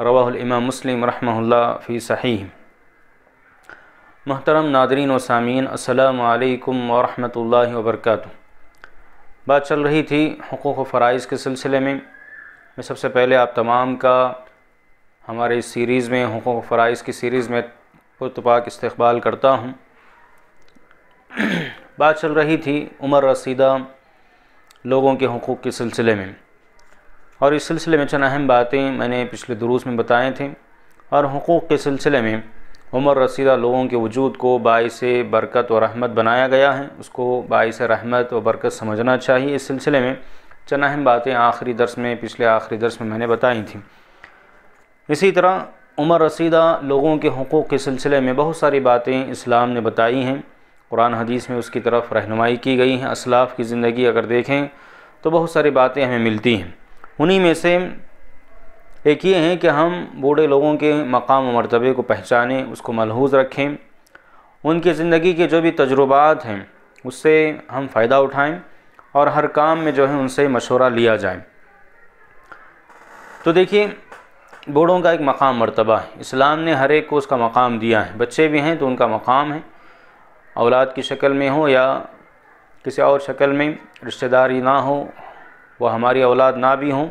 रवाह इमाम मुस्लिम रहमहुल्लाह फ़ी सही महतरम नादरीन व सामीन असलकम वरहमतुल्लाहि वबरकातुहू बात चल रही थी हकूक़ फ़राइज़ के सिलसिले में मैं सबसे पहले आप तमाम का हमारे इस सीरीज़ में हकूक़ फ़राइज़ की सीरीज़ में पुरतपाक इस्तबाल करता हूँ बात चल रही थी उमर रसीदा लोगों के हकूक़ के सिलसिले में। और इस सिलसिले में चंद अहम बातें मैंने पिछले दुरूस में बताए थे। और हकूक़ के सिलसिले में उमर रसीदा लोगों के वजूद को बायस बरकत व रहमत बनाया गया है। उसको बायस रहमत व बरकत समझना चाहिए। इस सिलसिले में चंद अहम बातें आखिरी दर्स में, पिछले आखिरी दर्स में मैंने बताई थी। इसी तरह उमर रसीदा लोगों के हकूक़ के सिलसिले में बहुत सारी बातें इस्लाम ने बताई हैं। कुरान हदीस में उसकी तरफ़ रहनुमाई की गई हैं, असलाफ़ की ज़िंदगी अगर देखें तो बहुत सारी बातें हमें मिलती हैं। उन्हीं में से एक ये हैं कि हम बूढ़े लोगों के मकाम व मरतबे को पहचानें, उसको मलहूज़ रखें। उनकी ज़िंदगी के जो भी तजुर्बात हैं, उससे हम फ़ायदा उठाएँ और हर काम में जो है उनसे मशवरा लिया जाए। तो देखिए, बूढ़ों का एक मकाम मरतबा है। इस्लाम ने हर एक को उसका मकाम दिया है। बच्चे भी हैं तो उनका मकाम है। औलाद की शक्ल में हो या किसी और शक्ल में रिश्तेदारी ना हो, वह हमारी औलाद ना भी हों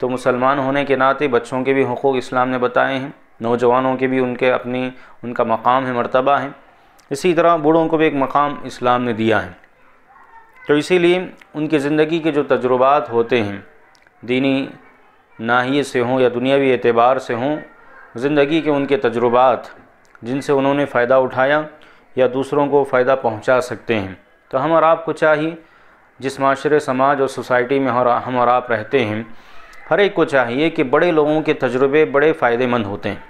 तो मुसलमान होने के नाते बच्चों के भी हकूक़ इस्लाम ने बताए हैं, नौजवानों के भी उनके अपनी, उनका मकाम है, मर्तबा है। इसी तरह बूढ़ों को भी एक मकाम इस्लाम ने दिया है। तो इसीलिए उनकी ज़िंदगी के जो तजुर्बात होते हैं, दीनी नाहिए से हों या दुनियावी एतबार से हों, ज़िंदगी के उनके तजुर्बात, जिनसे उन्होंने फ़ायदा उठाया या दूसरों को फ़ायदा पहुँचा सकते हैं। तो हम और आपको चाहिए जिस माशरे समाज और सोसाइटी में हम और आप रहते हैं हर एक को चाहिए कि बड़े लोगों के तजुर्बे बड़े फ़ायदेमंद होते हैं।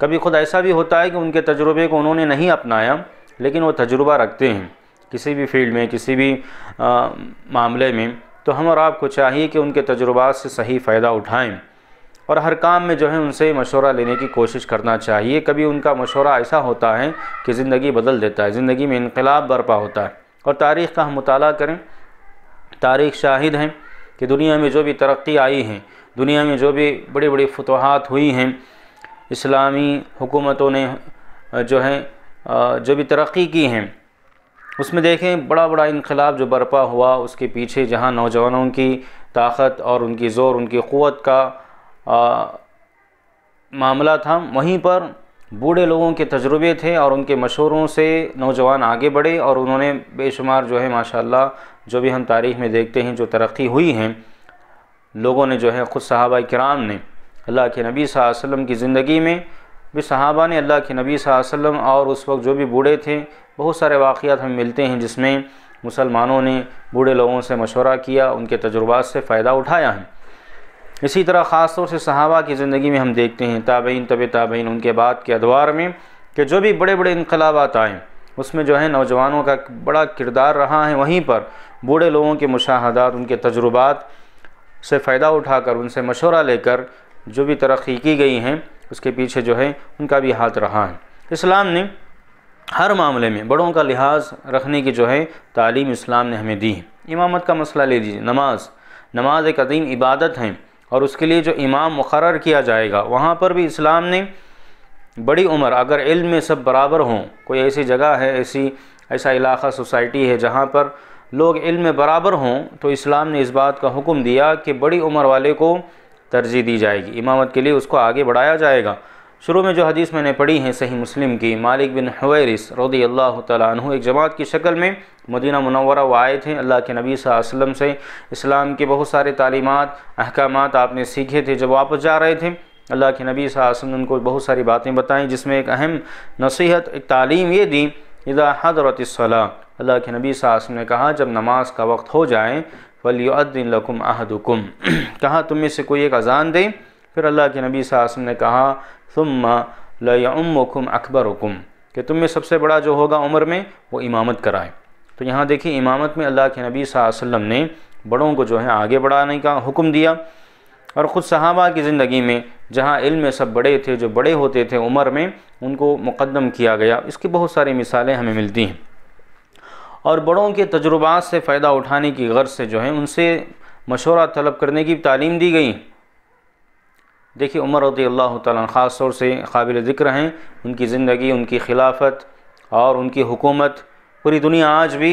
कभी खुद ऐसा भी होता है कि उनके तजुर्बे को उन्होंने नहीं अपनाया लेकिन वो तजुर्बा रखते हैं किसी भी फ़ील्ड में किसी भी आ, मामले में। तो हम और आपको चाहिए कि उनके तजुर्बात से सही फ़ायदा उठाएँ। और हर काम में जो है उनसे मशवरा लेने की कोशिश करना चाहिए। कभी उनका मशवरा ऐसा होता है कि ज़िंदगी बदल देता है, ज़िंदगी में इनकलाब बरपा होता है। और तारीख़ का हम मुताला करें, तारीख़ शाहिद हैं कि दुनिया में जो भी तरक्की आई है, दुनिया में जो भी बड़ी बड़ी फतवाहत हुई हैं, इस्लामी हुकूमतों ने जो है जो भी तरक्की की हैं, उसमें देखें बड़ा बड़ा इनकलाब जो बर्पा हुआ, उसके पीछे जहाँ नौजवानों की ताकत और उनकी ज़ोर, उनकी क़वत का आ, मामला था। वहीं पर बूढ़े लोगों के तजुर्बे थे और उनके मशवरों से नौजवान आगे बढ़े और उन्होंने बेशुमार जो है माशाल्लाह जो भी हम तारीख़ में देखते हैं जो तरक्की हुई हैं लोगों ने जो है ख़ुद सहाबा कराम ने अल्लाह के नबी वसल्लम की ज़िंदगी में भी सहाबा ने अल्लाह के नबी वसल्लम और उस वक्त जो भी बूढ़े थे बहुत सारे वाक़ात हमें मिलते हैं जिसमें मुसलमानों ने बूढ़े लोगों से मशवरा किया उनके तजुर्बा से फ़ायदा उठाया है। इसी तरह ख़ास तौर से सहाबा की ज़िंदगी में हम देखते हैं ताबीन तब ताबीन उनके बाद के अदवार में कि जो भी बड़े बड़े इनकलाबात आए, उसमें जो है नौजवानों का बड़ा किरदार रहा है, वहीं पर बूढ़े लोगों के मुशाहदात, उनके तजुर्बात से फ़ायदा उठाकर, उनसे मशवरा लेकर जो भी तरक्की की गई हैं, उसके पीछे जो है उनका भी हाथ रहा है। इस्लाम ने हर मामले में बड़ों का लिहाज रखने की जो है तालीम इस्लाम ने हमें दी है। इमामत का मसला ले लीजिए, नमाज़। नमाज़ एक अदीम इबादत है। और उसके लिए जो इमाम मुकर किया जाएगा, वहाँ पर भी इस्लाम ने बड़ी उम्र, अगर इल्म में सब बराबर हों, कोई ऐसी जगह है, ऐसी, ऐसा इलाक़ा, सोसाइटी है जहाँ पर लोग इल्म में बराबर हों तो इस्लाम ने इस बात का हुक्म दिया कि बड़ी उम्र वाले को तरजीह दी जाएगी। इमामत के लिए उसको आगे बढ़ाया जाएगा। शुरू में जो हदीस मैंने पढ़ी है सही मुस्लिम की, मालिक बिन हवैरिस रदी अल्लाह तु एक जमात की शक्ल में मदीना मुनवरा वो आए थे, अल्लाह के नबी वसल्लम से इस्लाम के बहुत सारे तालीमत अहकाम आपने सीखे थे जब वापस जा रहे थे। अल्लाह के नबी वसल्लम उनको बहुत सारी बातें बताई, जिसमें एक अहम नसीहत, एक तालीम ये दी इदा हदरतला अल्लाह के नबी वसल्लम ने कहा, जब नमाज़ का वक्त हो जाए वलीदिन लकुम अहदुकुम। कहा, तुम में से कोई एक अजान दे? फिर अल्लाह के नबी वसल्लम ने कहा तुम लम्मकुम अकबरकुम, कि तुम में सबसे बड़ा जो होगा उम्र में, वो इमामत कराए। तो यहाँ देखिए, इमामत में अल्लाह के नबी वसल्लम ने बड़ों को जो है आगे बढ़ाने का हुक्म दिया। और ख़ुद सहाबा की ज़िंदगी में, जहाँ इल्म सब बड़े थे, जो बड़े होते थे उम्र में, उनको मुक़दम किया गया। इसकी बहुत सारी मिसालें हमें मिलती हैं। और बड़ों के तजुर्बात से फ़ायदा उठाने की गर्ज से जो है, उनसे मशवरा तलब करने की तालीम दी गई। देखिए उमर रदी अल्लाह ख़ास तौर से काबिल ज़िक्र हैं उनकी ज़िंदगी, उनकी खिलाफत और उनकी हुकूमत। पूरी दुनिया आज भी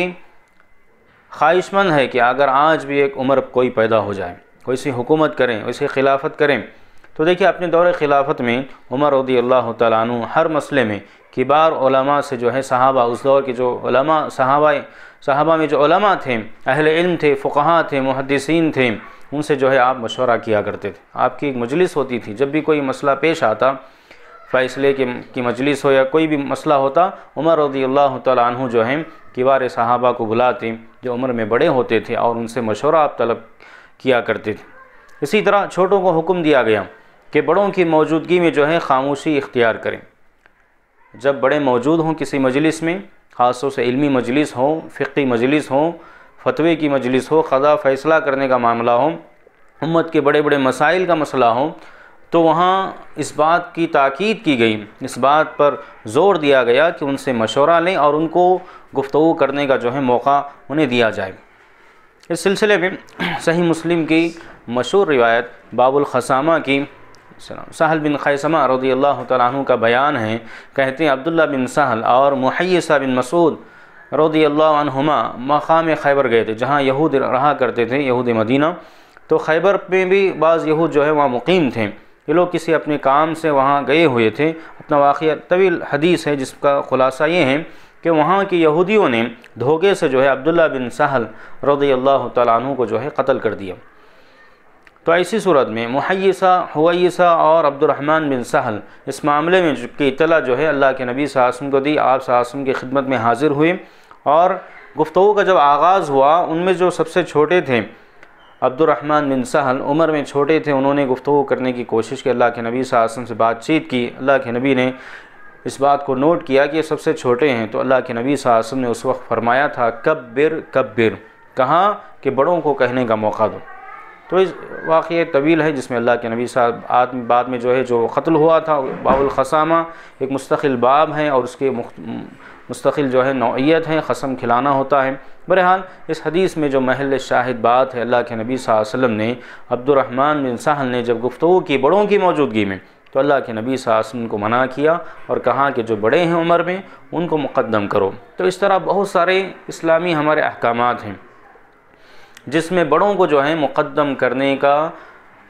ख्वाहिशमंद है कि अगर आज भी एक उम्र कोई पैदा हो जाए वैसी हुकूमत करें वैसी खिलाफत करें तो देखिए अपने दौर खिलाफत में उमर रदी अल्लाह तु हर मसले में किबार से जो है सहाबा, उस दौर के जो सहाबा सहाबा में जो थे, अहल इल्म थे, फ़ुकहा थे मुहदसिन थे उनसे जो है आप मशवरा किया करते थे। आपकी एक मजलिस होती थी, जब भी कोई मसला पेश आता, फ़ैसले के की मजलिस हो या कोई भी मसला होता, उमर रदी अल्लाह तु जो है किबार साहबा को बुलाते, जो उम्र में बड़े होते थे और उनसे मशवरा आप तलब किया करते थे। इसी तरह छोटों को हुक्म दिया गया कि बड़ों की मौजूदगी में जो है खामोशी इख्तियार करें। जब बड़े मौजूद हों किसी मजलिस में, ख़ासतौर से इल्मी मजलिस हो फ़िक्की मजलिस हो फतवे की मजलिस हो, ख़दा फ़ैसला करने का मामला हो, उम्मत के बड़े बड़े मसाइल का मसला हो तो वहाँ इस बात की ताक़ीद की गई। इस बात पर ज़ोर दिया गया कि उनसे मशवरा लें और उनको गुफ्तु करने का जो है मौका उन्हें दिया जाए। इस सिलसिले में सही मुस्लिम की मशहूर रिवायत बाबुल खसामा की सहल बिन खैसमा रदी अल्लाह तु का बयान है। कहते हैं अब्दुल्ला बिन सहल और मुहैसा बिन मसूद रदी अल्लाहुमा मकाम खैबर गए थे, जहाँ यहूद रहा करते थे, यहूद मदीना। तो खैबर में भी बाज़ यहूद जो है, वहाँ मुकीम थे। ये लोग किसी अपने काम से वहाँ गए हुए थे। अपना वाक़ तवील हदीस है, जिसका ख़ुलासा ये है कि वहाँ के यहूदियों ने धोखे से जो है, अब्दुल्ला बिन सहल रदी अल्लाह तु को जो है, कत्ल कर दिया। तो ऐसी सूरत में मुहैसा हुईसा और अब्दुलरहमान बिन सहल इस मामले में की इतला जो है अल्लाह के नबी सासम को दी, आप सासम की खिदमत में हाजिर हुए। और गुफ्तु का जब आगाज़ हुआ, उनमें जो सबसे छोटे थे अब्दुलरहमान बिन सहल, उम्र में छोटे थे, उन्होंने गुफ्तु करने की कोशिश की, अल्लाह के नबी सासम से बातचीत की। अल्लाह के नबी ने इस बात को नोट किया कि ये सबसे छोटे हैं तो अल्लाह के नबी सासम ने उस वक्त फरमाया था कब बिर कब बिर कहाँ? कि बड़ों को कहने का मौका दो। तो इस वाक़ तवील है जिसमें अल्लाह के नबी साहब आदमी बाद में जो है, जो कत्ल हुआ था, बाबुल खसामा, एक मुस्तकिल बाब हैं और उसके मुस्तकिल जो है नौीयत है, ख़सम खिलाना होता है। बहरहाल, इस हदीस में जो महल शाहिद बात है, अल्लाह के नबी वसल्लम ने अब्दुलरहमान बिन साहल ने जब गुफ्तु की, बड़ों की मौजूदगी में तो अल्लाह के नबी वसल्लम को मना किया और कहा कि जो बड़े हैं उम्र में, उनको मुक़दम करो। तो इस तरह बहुत सारे इस्लामी हमारे अहकाम हैं। जिसमें बड़ों को जो है मुक़दम करने का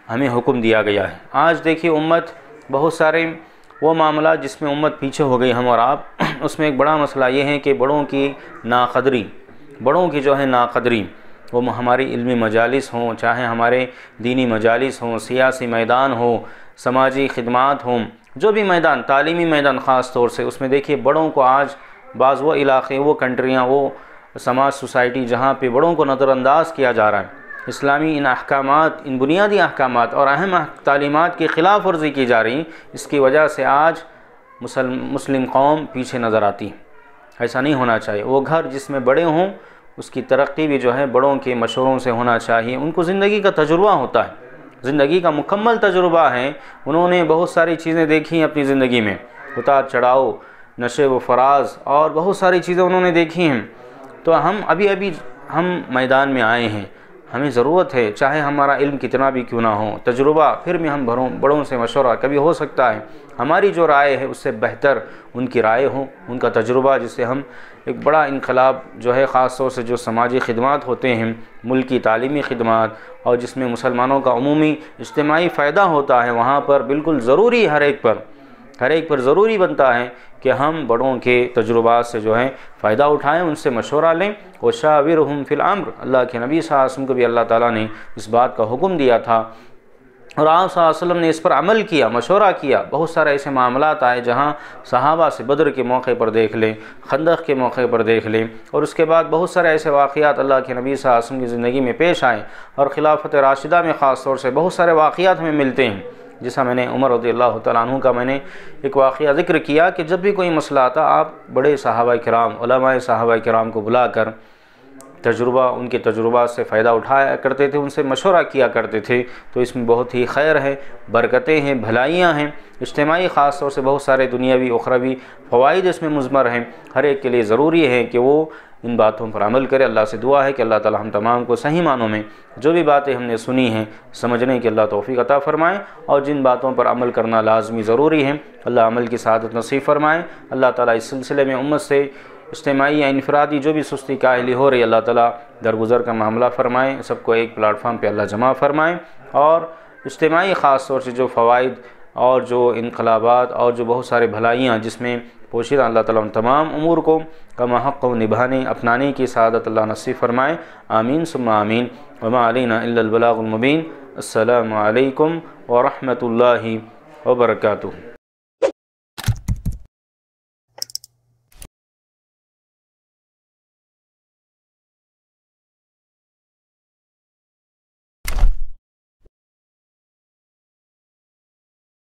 हमें हुक्म दिया गया है। आज देखिए उम्मत, बहुत सारे वो मामला जिसमें उम्मत पीछे हो गई हम और आप, उसमें एक बड़ा मसला ये है कि बड़ों की नाकदरी, बड़ों की जो है नाकदरी, वो हमारी इल्मी मजालिस हों, चाहे हमारे दीनी मजालिस हों, सियासी मैदान हो, समाजी खदमात हों, जो भी मैदान, तालीमी मैदान ख़ास तौर से, उसमें देखिए बड़ों को आज बाज़ वो इलाक़े, वो कंट्रियाँ, वो समाज, सोसाइटी, जहाँ पे बड़ों को नज़रअंदाज किया जा रहा है। इस्लामी इन अहकाम इन बुनियादी अहकाम और अहम तालीमत की ख़िलाफ़ वर्जी की जा रही इसकी वजह से आज मुसल, मुस्लिम कौम पीछे नज़र आती। ऐसा नहीं होना चाहिए। वो घर जिसमें बड़े हों, उसकी तरक्की भी जो है बड़ों के मशवरों से होना चाहिए। उनको ज़िंदगी का तजुर्बा होता है। ज़िंदगी का मुकम्मल तजुर्बा है। उन्होंने बहुत सारी चीज़ें देखी अपनी ज़िंदगी में। उतार चढ़ाव, नशे व फराज और बहुत सारी चीज़ें उन्होंने देखी हैं। तो हम अभी अभी हम मैदान में आए हैं। हमें ज़रूरत है, चाहे हमारा इल्म कितना भी क्यों ना हो, तजुर्बा फिर भी हम भरों, बड़ों से मशवरा, कभी हो सकता है, हमारी जो राय है उससे बेहतर उनकी राय हो, उनका तजुर्बा, जिससे हम एक बड़ा इनकलाब जो है ख़ास तौर से जो समाजी खदमात होते हैं, मुल्क की तालीमी खदमात, और जिसमें मुसलमानों का अमूमी इज्तमाही फ़ायदा होता है, वहाँ पर बिल्कुल ज़रूरी हर एक पर। हर एक पर ज़रूरी बनता है कि हम बड़ों के तजुर्बा से जो है फ़ायदा उठाएँ, उनसे मशवरा लें। और शाविर हम फ़िलम्र अल्लाह के नबी साहब को भी अल्लाह ताला ने इस बात का हुक्म दिया था। और आप वसल्लम ने इस पर अमल किया, मशवरा किया। बहुत सारे ऐसे मामला आए जहाँ सहाबा से बद्र के मौके पर देख लें, खंदक के मौके पर देख लें। और उसके बाद बहुत सारे ऐसे वाक़ात अल्लाह के नबी वसल्लम की ज़िंदगी में पेश आए। और ख़िलाफ़त राशिदा में ख़ास तौर से बहुत सारे वाक़ात हमें मिलते हैं। जैसा मैंने उमर रदी अल्लाह तु का मैंने एक वाक़ ज़िक्र किया कि जब भी कोई मसला आता, आप बड़े सहाबा कराम सहाबा कराम को बुलाकर तजुर्बा, उनके तजुर्बा से फ़ायदा उठाया करते थे, उनसे मशवरा किया करते थे तो इसमें बहुत ही खैर है, बरकतें हैं, भलाइयाँ हैं। इज्तमाही ख़ास तौर से बहुत सारे दुनियावी, उखरवी फ़वाद इसमें मुजमर हैं। हर एक के लिए ज़रूरी है कि वो इन बातों पर अमल करें। अल्लाह से दुआ है कि अल्लाह ताला हम तमाम को सही मानों में जो भी बातें हमने सुनी हैं, समझने की अल्लाह तोफ़ी अता फ़रमाएँ और जिन बातों पर अमल करना लाजमी ज़रूरी है, अल्लाह अमल की सदत नसीब फ़रमाएँ। अल्लाह ताला इस सिलसिले में उम्मत से इज्तमाही या इनफरादी जो भी सुस्ती काहली हो रही अल्लाह ताला दरगुजर का मामला फ़रमाएँ। सबको एक प्लेटफार्म पर अल्लाह जमा फ़रमाएँ और इज्तमाही ख़ास तौर से जो फ़वाद और जो इनकलाबात और जो बहुत सारे भलाइयाँ जिसमें पोशीदा अल्लाह ताला उन तमाम उमूर को कम हक़ निभाने, अपनाने की सदत अल्लाह नसीब फ़रमाए। आमीन, सुम्मा आमीन। वमा अलीना इल्लल बलागुल मुबीन।